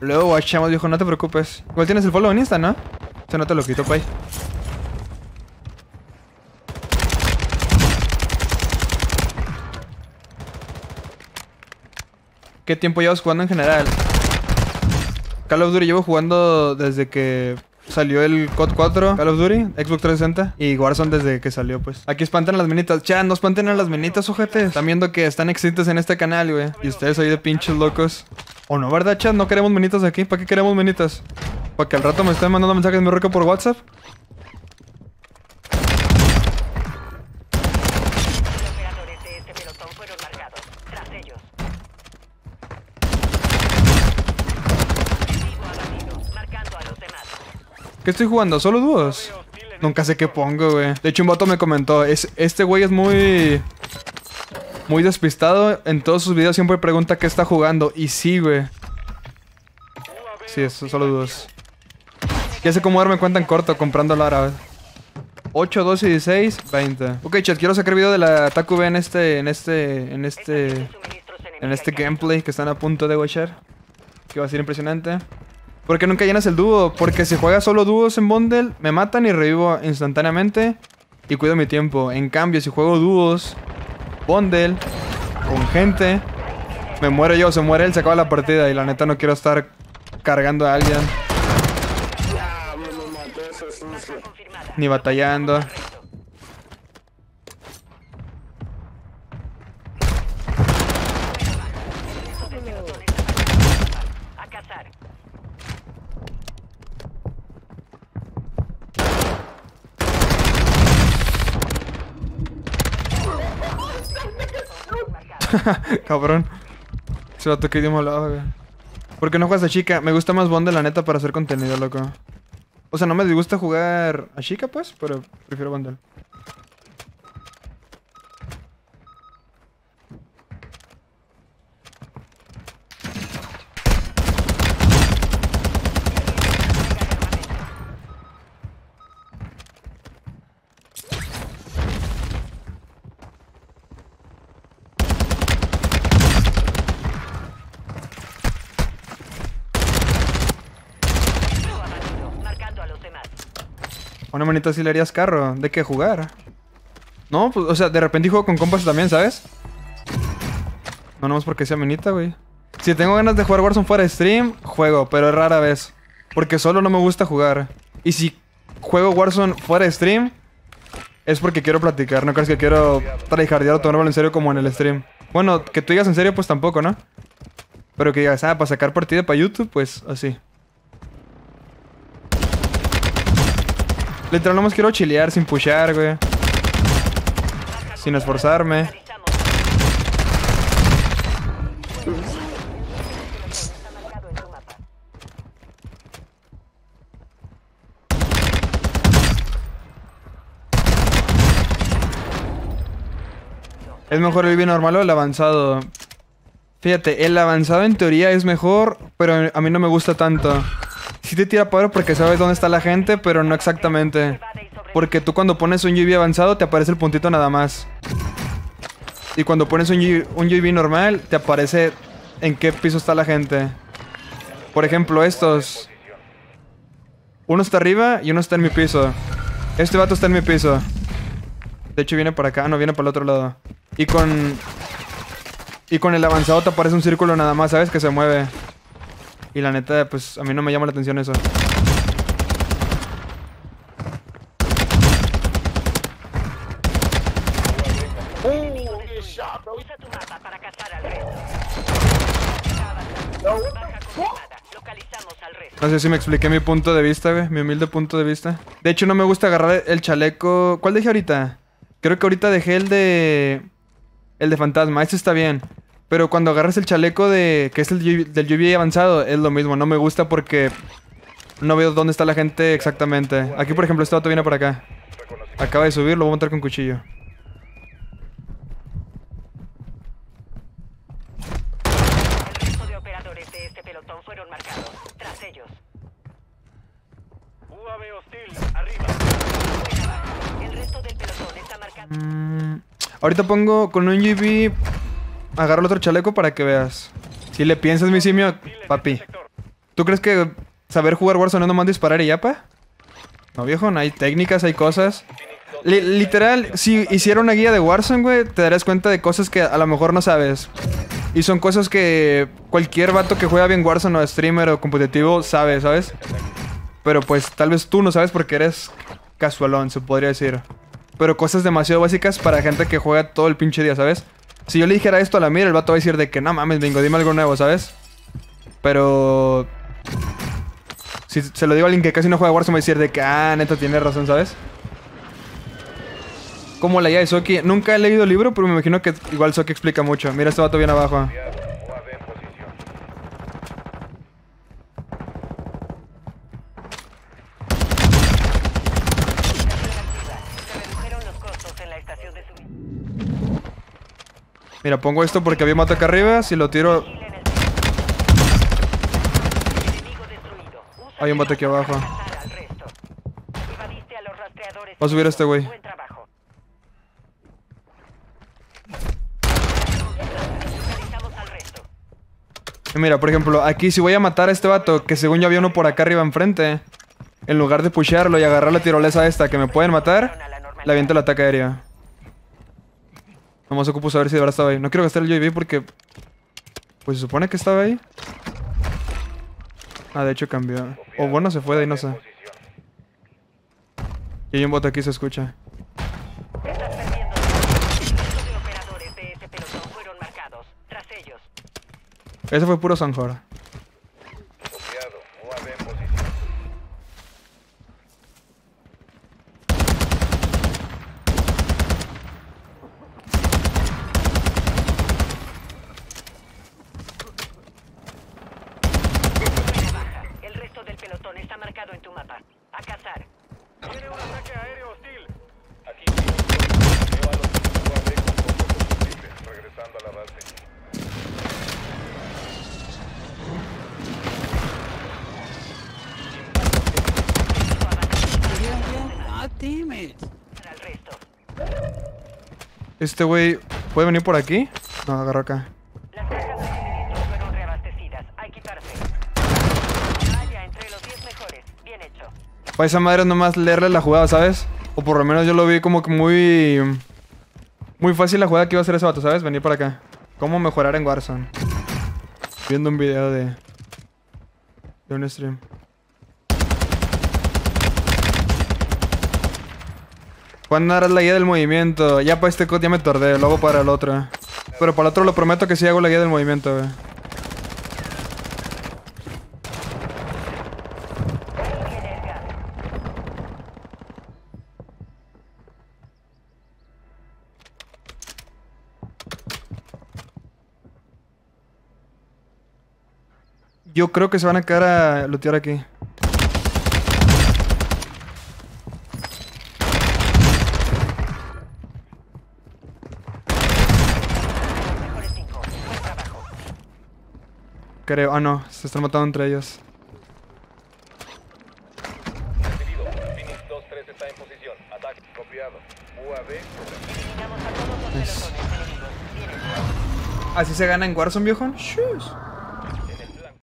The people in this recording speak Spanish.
Luego guachamos, viejo, no te preocupes. Igual tienes el follow en Insta, ¿no? Se no te lo quito, pay. ¿Qué tiempo llevas jugando en general? Call of Duty llevo jugando desde que salió el COD 4, Call of Duty, Xbox 360 y Warzone desde que salió, pues. Aquí espantan las minitas. Chan, no espanten a las minitas, ojetes. Están viendo que están existentes en este canal, güey. Y ustedes ahí de pinches locos. ¿O no, verdad, chat? No queremos minitas aquí. ¿Para qué queremos minitas? ¿Para que al rato me estén mandando mensajes muy rico por WhatsApp? Los operadores de este pelotón fueron marcados. Tras ellos. Vivo abatido, marcando a los demás. ¿Qué estoy jugando? ¿Solo dúos? Nunca sé qué pongo, güey. De hecho, un vato me comentó, es, este güey es muy... Muy despistado. En todos sus videos siempre pregunta qué está jugando. Y sí, güey. Sí, es solo dúos. Ya sé cómo darme cuenta en corto comprando Lara. 8, 12, 16, 20. Ok, chat, quiero sacar video de la Taku B en este... En este... En este... En este gameplay que están a punto de watchar. Que va a ser impresionante. ¿Por qué nunca llenas el dúo? Porque si juegas solo dúos en bundle, me matan y revivo instantáneamente. Y cuido mi tiempo. En cambio, si juego dúos, bundle, con gente, me muero yo, se muere él, se acaba la partida. Y la neta no quiero estar cargando a alguien. Ni batallando. Estos del pelotón están marcados. A cazar. Cabrón. Se va a tocar idioma hablado, güey. ¿Por qué no juegas a chica? Me gusta más Bond, la neta, para hacer contenido, loco. O sea, no me disgusta jugar a chica, pues, pero prefiero Bundle. Una manita si le harías carro. ¿De qué jugar? No, pues, o sea, de repente juego con compas también, ¿sabes? No, nomás porque sea minita, güey. Si tengo ganas de jugar Warzone fuera stream, juego, pero rara vez. Porque solo no me gusta jugar. Y si juego Warzone fuera stream, es porque quiero platicar. No crees que quiero tryhardear o tomármelo en serio como en el stream. Bueno, que tú digas en serio, pues tampoco, ¿no? Pero que digas, ah, para sacar partida para YouTube, pues así. Literal, nomás quiero chilear sin pushear, güey. Sin esforzarme. ¿Es mejor el bien normal o el avanzado? Fíjate, el avanzado en teoría es mejor, pero a mí no me gusta tanto. Sí te tira paro porque sabes dónde está la gente, pero no exactamente. Porque tú cuando pones un UV avanzado te aparece el puntito nada más. Y cuando pones un UV normal te aparece en qué piso está la gente. Por ejemplo, estos. Uno está arriba y uno está en mi piso. Este vato está en mi piso. De hecho viene para acá, no viene para el otro lado. Y con... Y con el avanzado te aparece un círculo nada más, ¿sabes? Que se mueve. Y la neta, pues a mí no me llama la atención eso. No sé si me expliqué mi punto de vista, güey. Mi humilde punto de vista. De hecho, no me gusta agarrar el chaleco. ¿Cuál dejé ahorita? Creo que ahorita dejé el de. El de fantasma. Este está bien. Pero cuando agarras el chaleco de. que es el del UV avanzado, es lo mismo. No me gusta porque. No veo dónde está la gente exactamente. Aquí, por ejemplo, este vato viene por acá. Acaba de subir, lo voy a montar con cuchillo. El resto de operadores de pelotón fueron marcados. Tras ellos. UAV hostil, arriba. Buena baja. El resto del pelotón está marcado. Mm, ahorita pongo con un UV. Agarro el otro chaleco para que veas. Si le piensas, mi simio, papi. ¿Tú crees que saber jugar Warzone es nomás disparar y ya, pa? No, viejo, no hay técnicas, hay cosas. Li- literal, si hiciera una guía de Warzone, güey, te darás cuenta de cosas que a lo mejor no sabes. Y son cosas que cualquier vato que juega bien Warzone o streamer o competitivo sabe, ¿sabes? Pero pues tal vez tú no sabes porque eres casualón, se podría decir. Pero cosas demasiado básicas para gente que juega todo el pinche día, ¿sabes? Si yo le dijera esto a la mira, el vato va a decir de que no mames, bingo, dime algo nuevo, ¿sabes? Pero si se lo digo a alguien que casi no juega Warzone, va a decir de que, ah, neta, tiene razón, ¿sabes? Como la IA de Soki. Nunca he leído el libro, pero me imagino que igual Soki explica mucho. Mira este vato bien abajo en posición. Se redujeron los costos en la estación de suministro. Mira, pongo esto porque había un vato acá arriba. Si lo tiro... Hay un vato aquí abajo. a Va a subir este güey. Mira, por ejemplo, aquí si voy a matar a este vato, que según yo había uno por acá arriba enfrente, en lugar de pushearlo y agarrar la tirolesa esta que me pueden matar, le aviento el ataque aéreo. A ocupo saber si de verdad estaba ahí. No quiero gastar el UAV porque... Pues se supone que estaba ahí. Ah, de hecho cambió. O bueno, se fue de ahí, no sé. Y hay un bot aquí, se escucha. De ese fue puro Sanjor. Copiado. UAV en posición. Baja. El resto del pelotón está marcado en tu mapa. A cazar. Tiene un ataque aéreo hostil. Aquí veo a los UAV con poco combustible. Regresando a la base. Al resto. Este güey... ¿Puede venir por aquí? No, agarro acá. Las cajas de fueron reabastecidas. A equiparse. Vaya, entre los 10 mejores. Bien hecho. Para esa madre nomás leerle la jugada, ¿sabes? O por lo menos yo lo vi como que muy... Muy fácil la jugada que iba a hacer ese vato, ¿sabes? Venir para acá. ¿Cómo mejorar en Warzone? Viendo un video de... De un stream. ¿Cuándo harás la guía del movimiento? Ya para este code ya me tardé, lo hago para el otro. Pero para el otro lo prometo que sí hago la guía del movimiento, güey. Yo creo que se van a quedar a lootear aquí. Creo. Ah, no. Se están matando entre ellos. Recibido. Phoenix 2-3 está en posición. Ataque. Copiado. UAV. Eliminamos a todos los pelotones enemigos. Bien hecho. ¿Así se gana en Warzone, viejo?